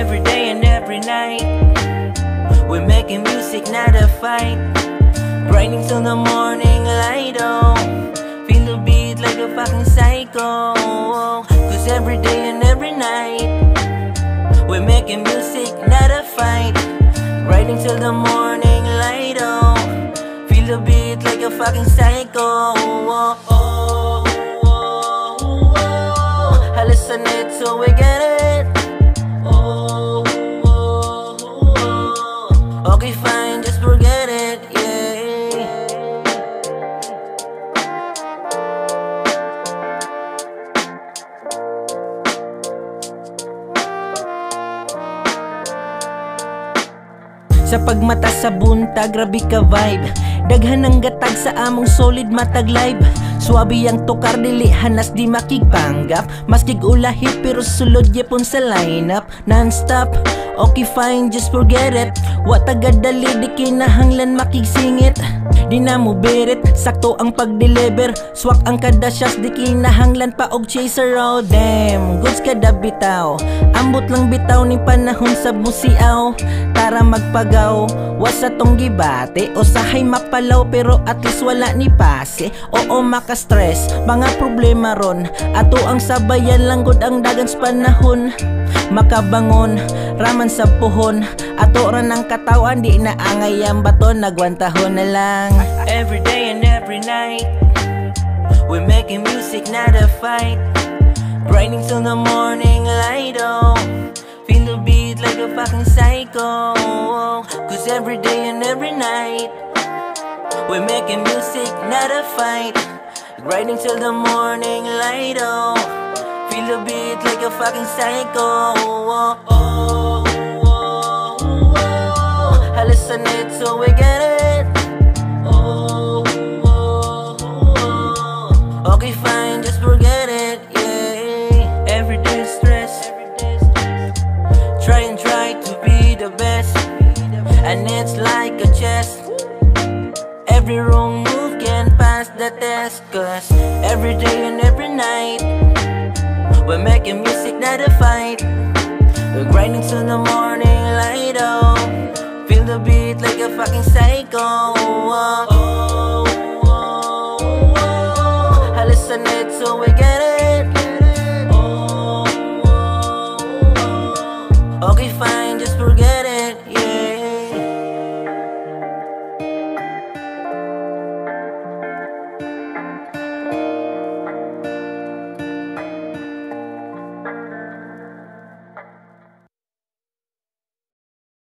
Every day and every night. We're making music, not a fight. Grinding till the morning light, oh. Feel the beat like a fucking psycho. Cause every day and every night We're making music, not a fight. Grinding till the morning light, oh. Feel the beat like a fucking psycho. Oh, oh, oh, oh. oh. Hallucinate so we get Fine, just forget it, yeah. Sa pagmata sa bunta, grabe ka vibe. Daghan ng gatag sa among solid matag live Suabi ang tukar dili hanas di makigpanggap Maskig ulahi pero sulod yapon sa lineup. Non-stop, okay fine just forget it. Wa tagadali di kinahanglan makigsingit Di na mo birit, sakto ang pag-deliver. Swak ang kada shots, di kinahanglan pa og chaser Oh damn, goods kada bitaw. Ambot lang bitaw ni panahon sa busiaw. Tara magpagaw, wasa tong gibate. O sahay mapalaw pero at least wala ni pase. Oo maka-stress, mga problema ron. Ato ang sabayan lang gud ang dagan sa panahon. Makabangon, raman sa puhon. Ato ra ng katawan, di na angay ang baton Nagwantahon na lang Every day and every night. We're making music, not a fight. Grinding till the morning light, oh. Feel the beat like a fucking psycho oh. Cause every day and every night We're making music, not a fight. Grinding till the morning light, oh. Feel the beat like a fucking psycho oh, oh, oh, oh, oh. Hallucinate so we get and it's like a chess. Every wrong move can pass the test, cause every day and every night, we're making music, not a fight. We're grinding till the morning light, oh. Feel the beat like a fucking psycho. Oh, oh, oh, oh. I listen it so we get it. Okay, fine.